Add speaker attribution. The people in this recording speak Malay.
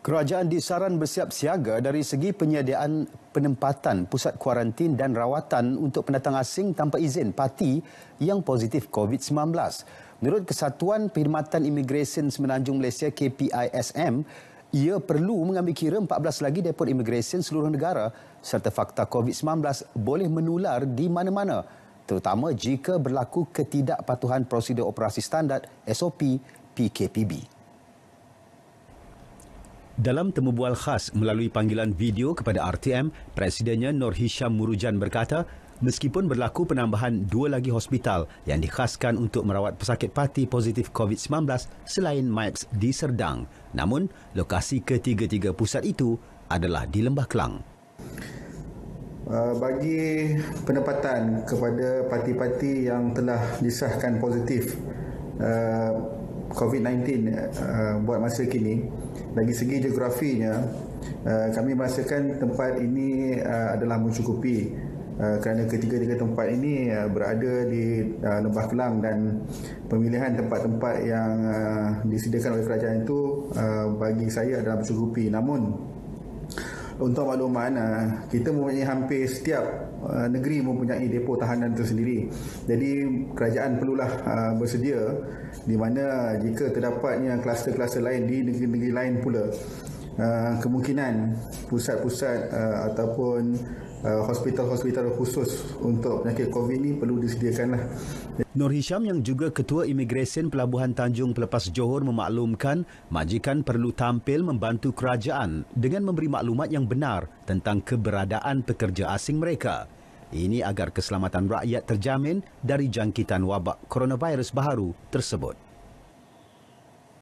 Speaker 1: Kerajaan disaran bersiap siaga dari segi penyediaan penempatan pusat kuarantin dan rawatan untuk pendatang asing tanpa izin parti yang positif COVID-19. Menurut Kesatuan Perkhidmatan Imigresen Semenanjung Malaysia KPISM, ia perlu mengambil kira 14 lagi depot imigresen seluruh negara serta fakta COVID-19 boleh menular di mana-mana terutama jika berlaku ketidakpatuhan prosedur operasi standard SOP PKPB. Dalam temubual khas melalui panggilan video kepada RTM, Presidennya Nur Hisham Murujan berkata, meskipun berlaku penambahan dua lagi hospital yang dikhaskan untuk merawat pesakit parti positif COVID-19 selain MIPS di Serdang, namun lokasi ketiga-tiga pusat itu adalah di Lembah Kelang.
Speaker 2: Uh, bagi penempatan kepada parti-parti yang telah disahkan positif uh, COVID-19 uh, buat masa kini dari segi geografinya uh, kami merasakan tempat ini uh, adalah mencukupi. Uh, kerana ketiga-tiga tempat ini uh, berada di uh, Lembah Kelang dan pemilihan tempat-tempat yang uh, disediakan oleh kerajaan itu uh, bagi saya adalah mencukupi. Namun untuk makluman kita mempunyai hampir setiap negeri mempunyai depo tahanan tersendiri. Jadi kerajaan perlulah bersedia di mana jika terdapatnya kluster-kluster lain di negeri-negeri lain pula. Kemungkinan pusat-pusat ataupun hospital-hospital khusus untuk penyakit COVID ini perlu disediakanlah.
Speaker 1: Nur Hisham yang juga Ketua Imigresen Pelabuhan Tanjung Pelepas Johor memaklumkan majikan perlu tampil membantu kerajaan dengan memberi maklumat yang benar tentang keberadaan pekerja asing mereka. Ini agar keselamatan rakyat terjamin dari jangkitan wabak coronavirus baharu tersebut.